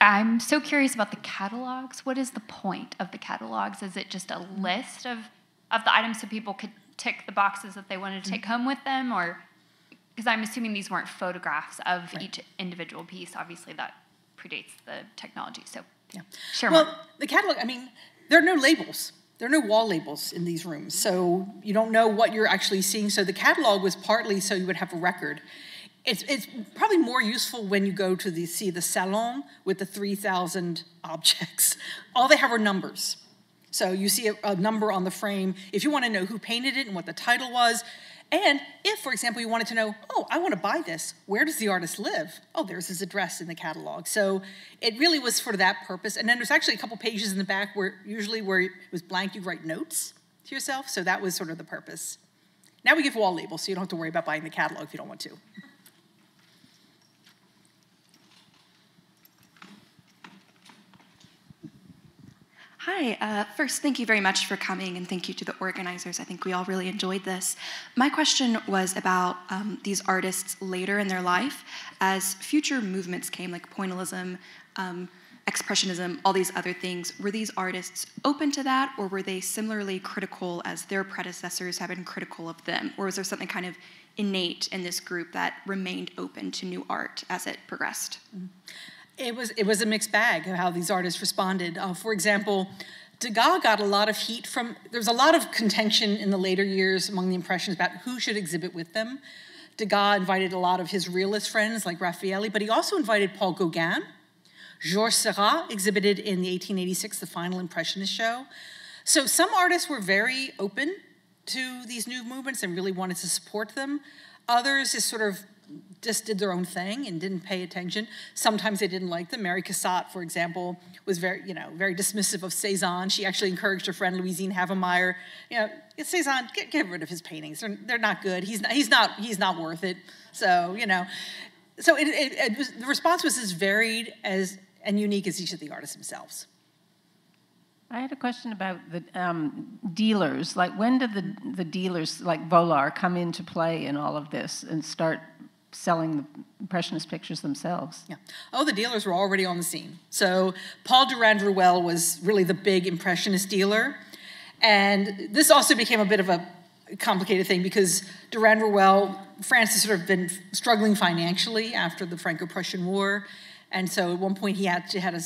I'm so curious about the catalogs. What is the point of the catalogs? Is it just a list of, of the items so people could tick the boxes that they wanted to take mm-hmm. home with them? Or, because I'm assuming these weren't photographs of right. each individual piece. Obviously, that predates the technology. So, yeah. Sure. Well, the catalog, I mean, there are no labels. There are no wall labels in these rooms, so you don't know what you're actually seeing. So the catalog was partly so you would have a record. It's, it's probably more useful when you go to the, see the salon with the 3,000 objects. [laughs] All they have are numbers. So you see a, a number on the frame. If you want to know who painted it and what the title was, and if, for example, you wanted to know, oh, I want to buy this, where does the artist live? Oh, there's his address in the catalog. So it really was for that purpose. And then there's actually a couple pages in the back where usually where it was blank, you write notes to yourself. So that was sort of the purpose. Now we give wall labels, so you don't have to worry about buying the catalog if you don't want to. [laughs] Hi, uh, first, thank you very much for coming, and thank you to the organizers. I think we all really enjoyed this. My question was about um, these artists later in their life as future movements came, like pointillism, um, expressionism, all these other things. Were these artists open to that, or were they similarly critical as their predecessors have been critical of them? Or was there something kind of innate in this group that remained open to new art as it progressed? It was it was a mixed bag of how these artists responded. Uh, for example, Degas got a lot of heat from. There was a lot of contention in the later years among the Impressionists about who should exhibit with them. Degas invited a lot of his realist friends like Raffaelli, but he also invited Paul Gauguin. Georges Seurat exhibited in the 1886 The Final Impressionist Show. So some artists were very open to these new movements and really wanted to support them. Others just sort of just did their own thing and didn't pay attention. Sometimes they didn't like them. Mary Cassatt, for example, was very, you know, very dismissive of Cezanne. She actually encouraged her friend Louisine Havemeyer, you know, Cezanne, get, get rid of his paintings. They're, they're not good. He's not, he's not, he's not worth it. So, you know, so it, it, it was, the response was as varied as and unique as each of the artists themselves. I had a question about the um, dealers. Like, when did the, the dealers like Vollard come into play in all of this and start selling the Impressionist pictures themselves? Yeah. Oh, the dealers were already on the scene. So Paul Durand Ruel was really the big Impressionist dealer. And this also became a bit of a complicated thing because Durand Ruel, France has sort of been struggling financially after the Franco-Prussian War. And so at one point he had to had a,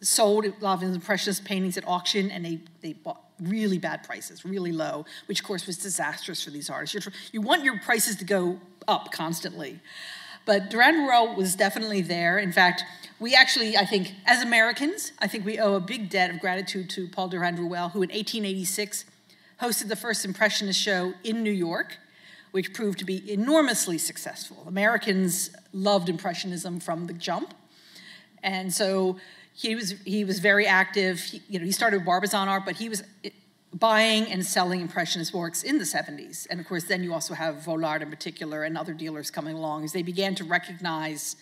sold a lot of his impressionist paintings at auction and they, they bought really bad prices, really low, which of course was disastrous for these artists. You're, you want your prices to go up constantly. But Durand Ruel was definitely there. In fact, we actually, I think, as Americans, I think we owe a big debt of gratitude to Paul Durand Ruel, who in 1886 hosted the first Impressionist show in New York, which proved to be enormously successful. Americans loved Impressionism from the jump. And so he was, he was very active. He, you know, he started Barbizon art, but he was buying and selling Impressionist works in the 70s. And of course, then you also have Vollard in particular and other dealers coming along as they began to recognize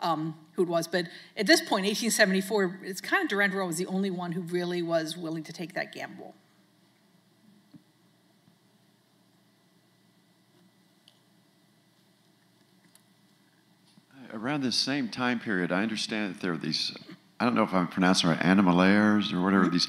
um, who it was. But at this point, 1874, it's kind of Durand was the only one who really was willing to take that gamble. around this same time period, I understand that there are these, I don't know if I'm pronouncing right, animalaires or whatever, these,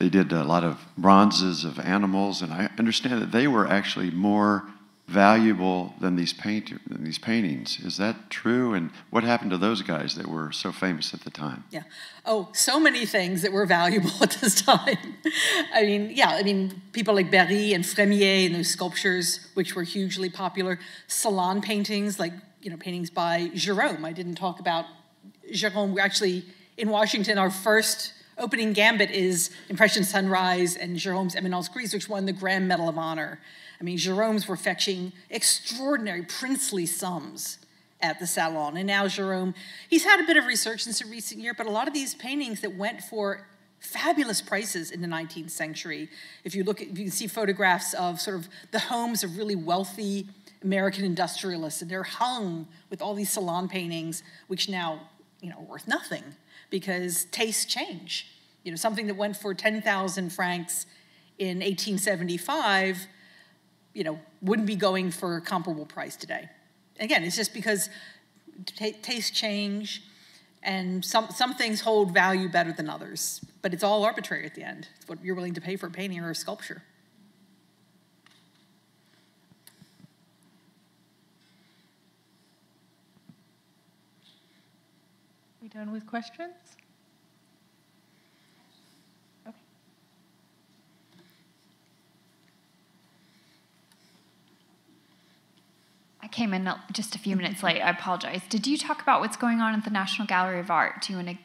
they did a lot of bronzes of animals, and I understand that they were actually more valuable than these, paint, than these paintings. Is that true? And what happened to those guys that were so famous at the time? Yeah. Oh, so many things that were valuable [laughs] at this time. [laughs] I mean, yeah, I mean, people like Barye and Frémiet and those sculptures, which were hugely popular. Salon paintings like you know, paintings by Gérôme. I didn't talk about Gérôme. We're actually in Washington. Our first opening gambit is Impression Sunrise and Gérôme's Eminence Grise, which won the Grand Medal of Honor. I mean, Gérôme's were fetching extraordinary princely sums at the Salon. And now Jérôme, he's had a bit of resurgence in recent year, but a lot of these paintings that went for fabulous prices in the 19th century. If you look at, you can see photographs of sort of the homes of really wealthy American industrialists, and they're hung with all these salon paintings, which now, you know, are worth nothing because tastes change. You know, something that went for 10,000 francs in 1875, you know, wouldn't be going for a comparable price today. Again, it's just because tastes change, and some, some things hold value better than others, but it's all arbitrary at the end. It's what you're willing to pay for a painting or a sculpture. Done with questions? Okay. I came in just a few minutes late. I apologize. Did you talk about what's going on at the National Gallery of Art? Do you want to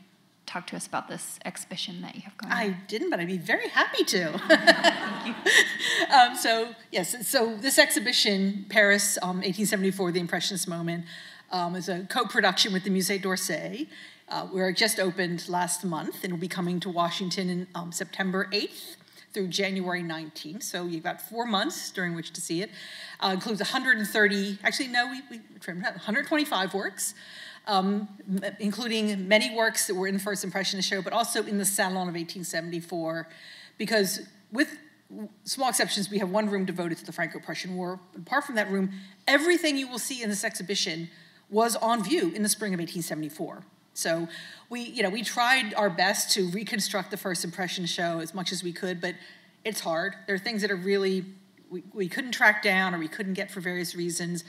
talk to us about this exhibition that you have going on? I didn't, but I'd be very happy to. Thank [laughs] [laughs] you. Um, so, yes, so this exhibition, Paris, um, 1874, The Impressionist Moment, um, is a co-production with the Musée d'Orsay. Uh, we're just opened last month and will be coming to Washington in um, September 8th through January 19th. So you've got four months during which to see it. Uh, includes 130, actually, no, we, we 125 works, um, including many works that were in the First Impressionist show, but also in the Salon of 1874, because with small exceptions, we have one room devoted to the Franco-Prussian War. Apart from that room, everything you will see in this exhibition was on view in the spring of 1874. So we, you know, we tried our best to reconstruct the first impression show as much as we could, but it's hard. There are things that are really we, we couldn't track down or we couldn't get for various reasons.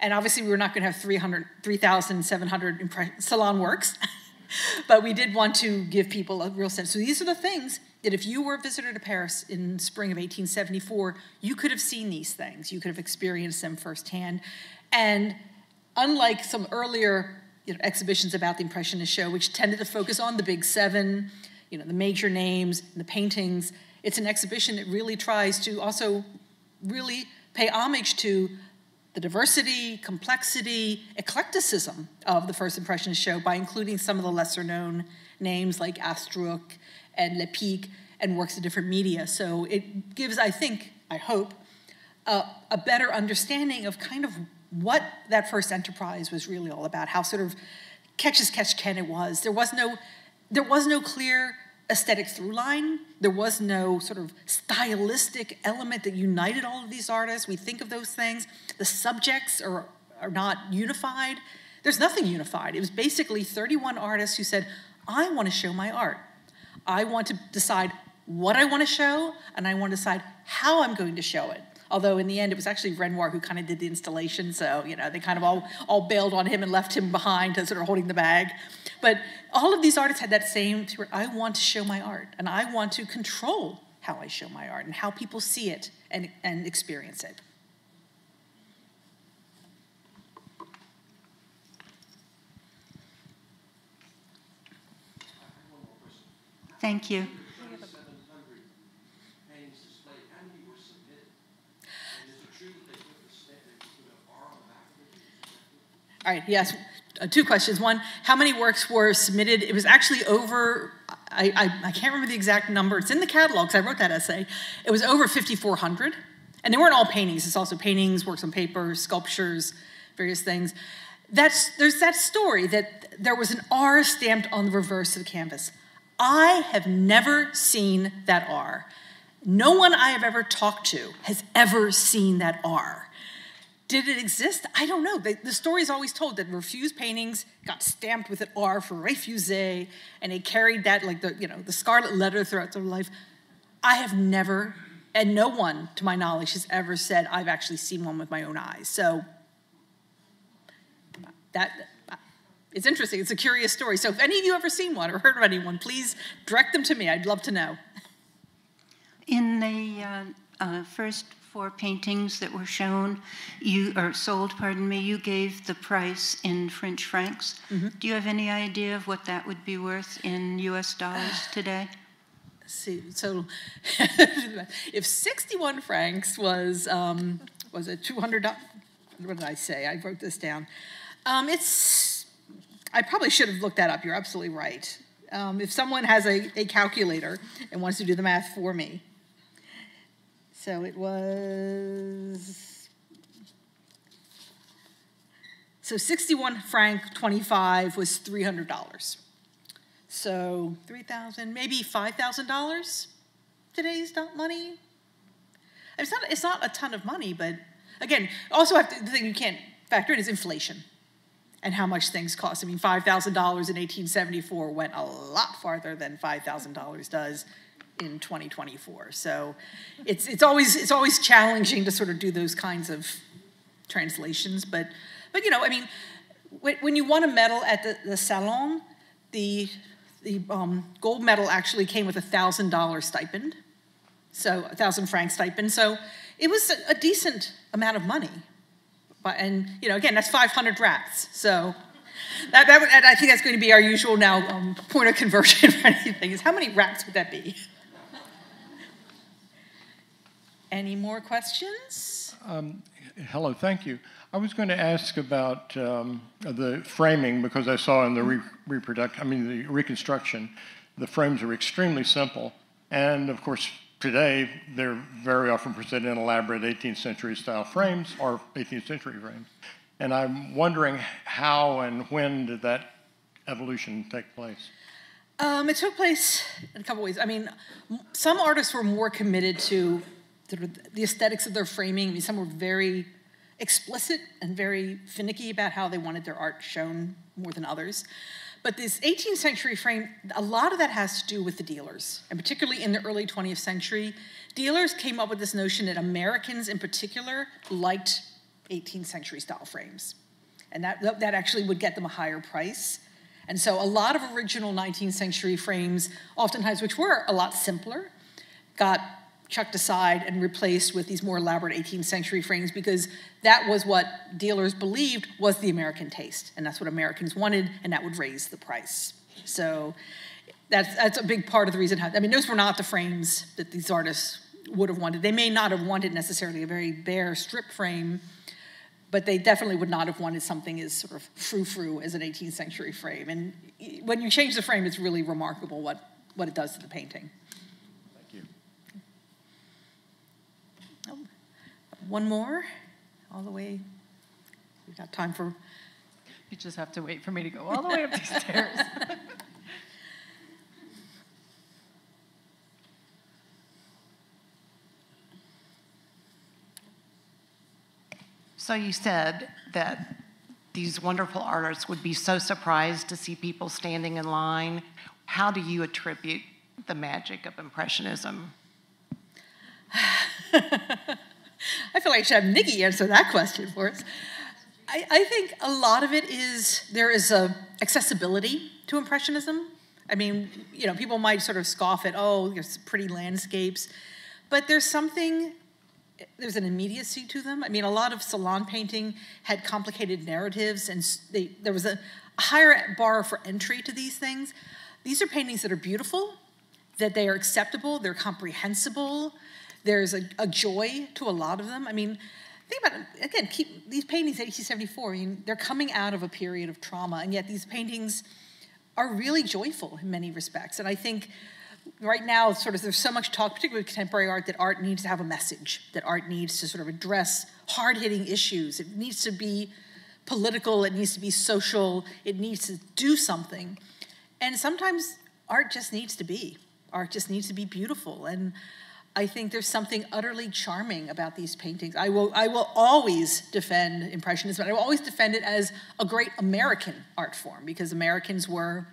And obviously we were not going to have 300, 3,700 salon works, [laughs] but we did want to give people a real sense. So these are the things that if you were a visitor to Paris in spring of 1874, you could have seen these things. You could have experienced them firsthand. And unlike some earlier you know, exhibitions about the Impressionist show, which tended to focus on the big seven, you know, the major names, and the paintings, it's an exhibition that really tries to also really pay homage to the diversity, complexity, eclecticism of the First Impressionist show by including some of the lesser known names like Astruc and Lepic and works of different media. So it gives, I think, I hope, uh, a better understanding of kind of what that first enterprise was really all about, how sort of catch as catch can it was. There was no, there was no clear aesthetic through line. There was no sort of stylistic element that united all of these artists. We think of those things. The subjects are, are not unified. There's nothing unified. It was basically 31 artists who said, I want to show my art. I want to decide what I want to show, and I want to decide how I'm going to show it. Although in the end, it was actually Renoir who kind of did the installation, so you know they kind of all all bailed on him and left him behind sort of holding the bag. But all of these artists had that same. I want to show my art, and I want to control how I show my art and how people see it and, and experience it. Thank you. All right, yes, uh, two questions. One, how many works were submitted? It was actually over, I, I, I can't remember the exact number. It's in the catalog because I wrote that essay. It was over 5,400. And they weren't all paintings. It's also paintings, works on paper, sculptures, various things. That's, there's that story that there was an R stamped on the reverse of the canvas. I have never seen that R. No one I have ever talked to has ever seen that R. Did it exist? I don't know. The, the story is always told that refused paintings got stamped with an R for refusé, and they carried that like the you know the scarlet letter throughout their life. I have never, and no one to my knowledge has ever said I've actually seen one with my own eyes. So that it's interesting. It's a curious story. So if any of you ever seen one or heard of anyone, please direct them to me. I'd love to know. In the uh, uh, first four paintings that were shown, you or sold, pardon me, you gave the price in French francs. Mm-hmm. Do you have any idea of what that would be worth in U.S. dollars [sighs] today? see, so [laughs] if 61 francs was um, was it 200? What did I say? I wrote this down. Um, it's I probably should have looked that up. You're absolutely right. Um, if someone has a, a calculator and wants to do the math for me, so it was. So 61 franc 25 was $300. So 3,000, maybe $5,000 today's money. It's not, it's not a ton of money, but again, also have to, the thing you can't factor in is inflation and how much things cost. I mean, $5,000 in 1874 went a lot farther than $5,000 does in 2024. So it's, it's, always, it's always challenging to sort of do those kinds of translations. But, but you know, I mean, when, you won a medal at the, the Salon, the, the um, gold medal actually came with a $1,000 stipend. So a 1,000 franc stipend. So it was a, a decent amount of money. But, and, you know, again, that's 500 rats. So that, that, I think that's going to be our usual now um, point of conversion [laughs] for anything is how many rats would that be? Any more questions? Um, hello, thank you. I was going to ask about um, the framing because I saw in the re- reproduction, I mean the reconstruction, the frames are extremely simple, and of course today they're very often presented in elaborate 18th century style frames or 18th century frames. And I'm wondering how and when did that evolution take place? Um, it took place in a couple ways. I mean, some artists were more committed to the aesthetics of their framing. I mean, some were very explicit and very finicky about how they wanted their art shown more than others. But this 18th century frame, a lot of that has to do with the dealers, and particularly in the early 20th century, dealers came up with this notion that Americans in particular liked 18th century style frames. And that, that actually would get them a higher price. And so a lot of original 19th century frames, oftentimes which were a lot simpler, got chucked aside and replaced with these more elaborate 18th century frames because that was what dealers believed was the American taste. And that's what Americans wanted, and that would raise the price. So that's, that's a big part of the reason how, I mean, those were not the frames that these artists would have wanted. They may not have wanted necessarily a very bare strip frame, but they definitely would not have wanted something as sort of frou-frou as an 18th century frame. And when you change the frame, it's really remarkable what, what it does to the painting. Thank you. Oh, one more, all the way. We've got time for. You just have to wait for me to go all the way up these stairs. [laughs] So you said that these wonderful artists would be so surprised to see people standing in line. How do you attribute the magic of Impressionism? [laughs] I feel like I should have Nikki answer that question for us. I, I think a lot of it is there is a accessibility to Impressionism. I mean, you know, people might sort of scoff at, oh, there's pretty landscapes, but there's something there's an immediacy to them. I mean, a lot of salon painting had complicated narratives, and they, there was a higher bar for entry to these things. These are paintings that are beautiful, that they are acceptable, they're comprehensible. There's a, a joy to a lot of them. I mean, think about it, again, keep these paintings, 1874, I mean, they're coming out of a period of trauma, and yet these paintings are really joyful in many respects. And I think right now, sort of, there's so much talk, particularly with contemporary art, that art needs to have a message, that art needs to sort of address hard hitting issues. It needs to be political, it needs to be social, it needs to do something. And sometimes art just needs to be. Art just needs to be beautiful. And I think there's something utterly charming about these paintings. I will, I will always defend Impressionism, but I will always defend it as a great American art form because Americans were,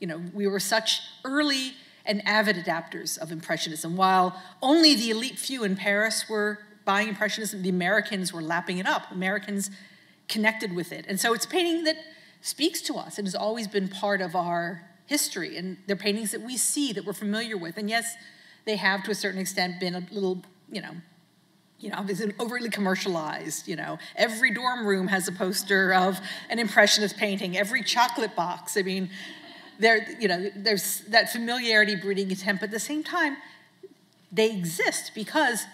you know, we were such early and avid adapters of Impressionism. While only the elite few in Paris were buying Impressionism, the Americans were lapping it up. Americans connected with it. And so it's painting that speaks to us and has always been part of our history. And they're paintings that we see, that we're familiar with. And yes, they have to a certain extent been a little, you know, you know, it's overly commercialized, you know. Every dorm room has a poster of an impressionist painting, every chocolate box. I mean, there, you know, there's that familiarity breeding contempt, but at the same time, they exist because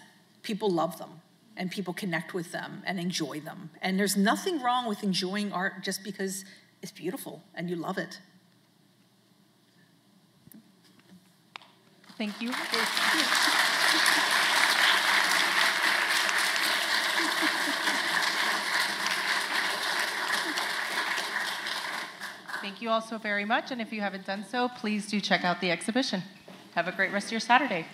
people love them and people connect with them and enjoy them. And there's nothing wrong with enjoying art just because it's beautiful and you love it. Thank you. Thank you all so very much. And if you haven't done so, please do check out the exhibition. Have a great rest of your Saturday.